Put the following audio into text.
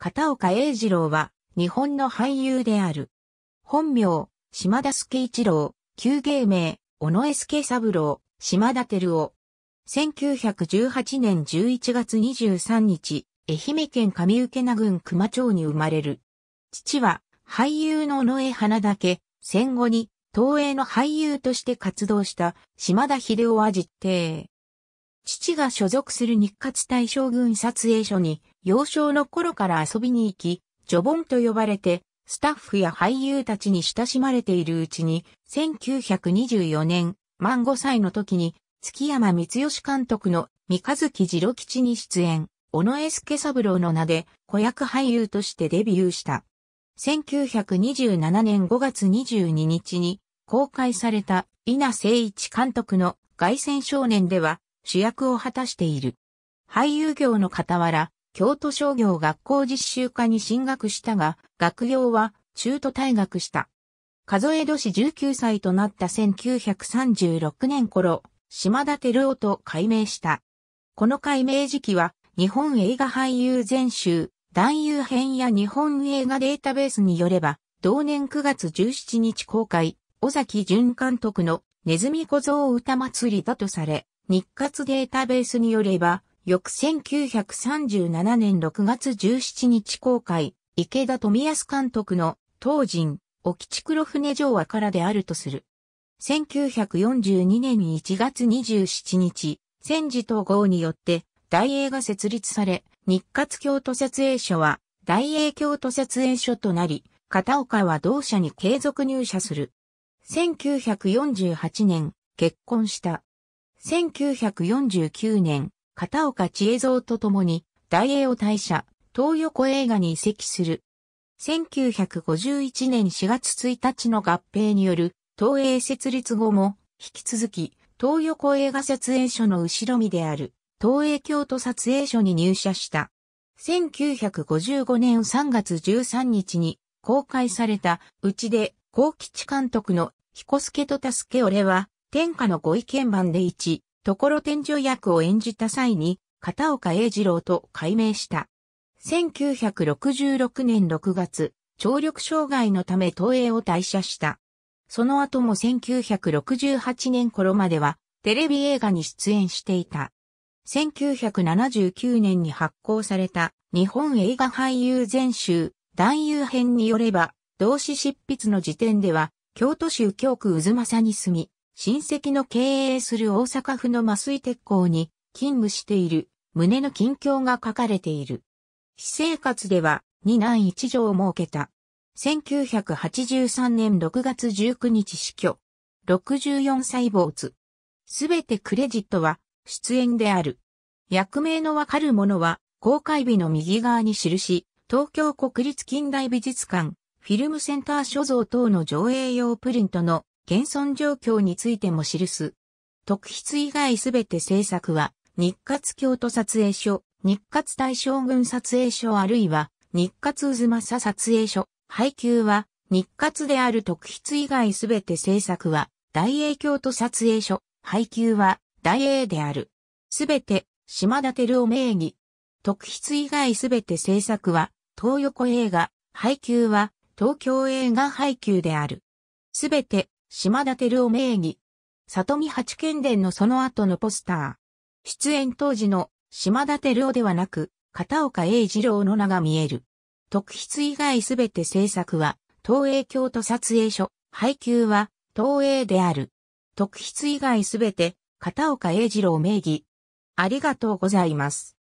片岡英二郎は日本の俳優である。本名、島田助一郎、旧芸名、小野江助三郎、島田照夫。1918年11月23日、愛媛県上受名郡熊町に生まれる。父は俳優の野江花竹、戦後に東映の俳優として活動した島田秀夫は実弟。父が所属する日活大将軍撮影所に幼少の頃から遊びに行き、ジョボンと呼ばれてスタッフや俳優たちに親しまれているうちに、1924年、満5歳の時に、月山光義監督の三日月次郎吉に出演、小野江助三郎の名で子役俳優としてデビューした。1927年5月22日に公開された稲誠一監督の外戦少年では主役を果たしている。俳優業の傍ら、京都商業学校実習科に進学したが、学業は中途退学した。数え年19歳となった1936年頃、島田照夫と改名した。この改名時期は、日本映画俳優全集、男優編や日本映画データベースによれば、同年9月17日公開、尾崎淳監督のネズミ小僧歌祭りだとされ、日活データベースによれば、翌1937年6月17日公開、池田富康監督の東人、沖地黒船城和からであるとする。1942年1月27日、戦時統合によって大英が設立され、日活京都設営所は大英京都設営所となり、片岡は同社に継続入社する。1948年、結婚した。1949年、片岡千恵蔵と共に大英を退社、東横映画に移籍する。1951年4月1日の合併による東映設立後も引き続き東横映画撮影所の後ろ身である東映京都撮影所に入社した。1955年3月13日に公開されたうちで高吉監督の彦助と助け俺は天下のご意見番で一ところ天女役を演じた際に、片岡英二郎と改名した。1966年6月、聴力障害のため東映を退社した。その後も1968年頃までは、テレビ映画に出演していた。1979年に発行された日本映画俳優全集男優編によれば、同誌執筆の時点では、京都州京区渦政に住み、親戚の経営する大阪府の麻酔鉄工に勤務している胸の近況が書かれている。私生活では二男一女を設けた。1983年6月19日死去。64歳没。すべてクレジットは出演である。役名のわかるものは公開日の右側に記し、東京国立近代美術館、フィルムセンター所蔵等の上映用プリントの現存状況についても記す。特筆以外すべて制作は、日活京都撮影所、日活大将軍撮影所あるいは、日活渦政撮影所、配給は、日活である特筆以外すべて制作は、大英京都撮影所、配給は、大英である。すべて、島田照夫名義。特筆以外すべて制作は、東横映画、配給は、東京映画配給である。すべて、島田照夫名義。里見八剣伝のその後のポスター。出演当時の島田照夫ではなく、片岡英二郎の名が見える。特筆以外すべて制作は、東映京都撮影所、配給は、東映である。特筆以外すべて、片岡英二郎名義。ありがとうございます。